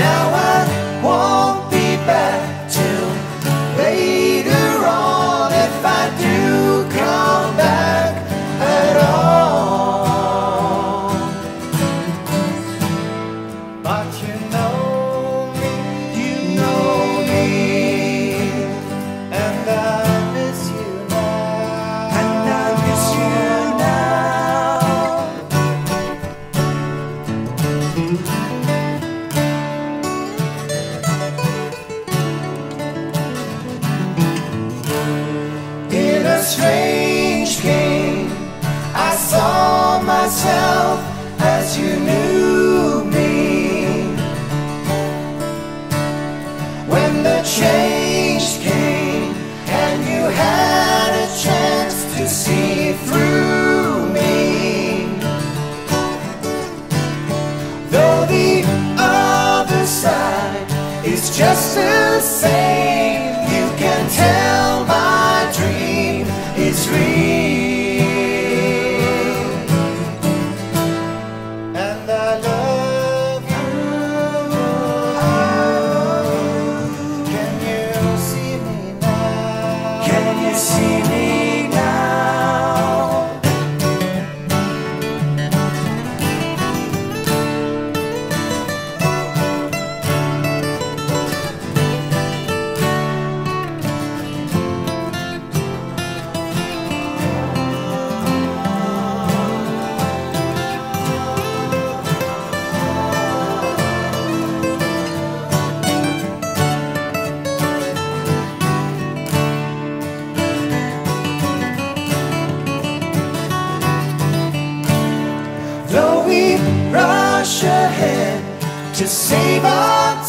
Now I strange game, I saw myself as you knew me. When the change came, and you had a chance to see through me. Though the other side is just the same, rush ahead to save our.